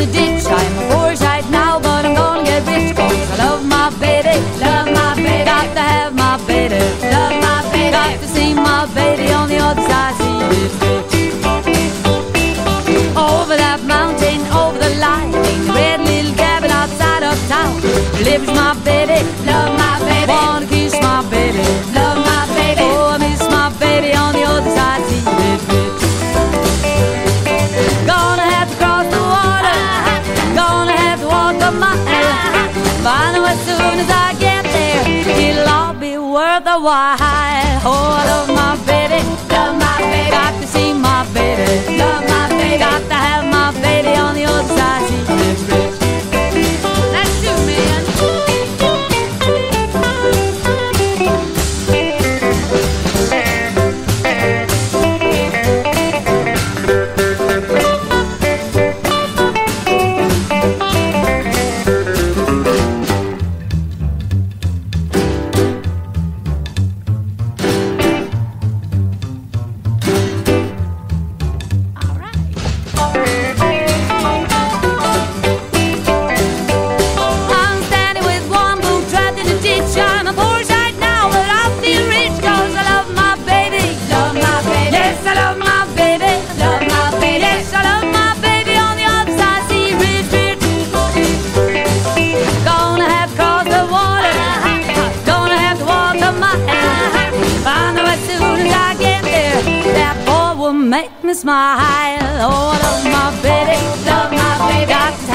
the ditch. I'm a poor shite now, but I'm gonna get rich. Cause I love my baby, love my baby. Got to have my baby, love my baby. Got to see my baby on the other side, see this bitch. Over that mountain, over the lightning, red little cabin outside of town. Lives Know as soon as I get there, it'll all be worth a while. I love my baby, make me smile. Oh, I love my baby. Love my baby. Got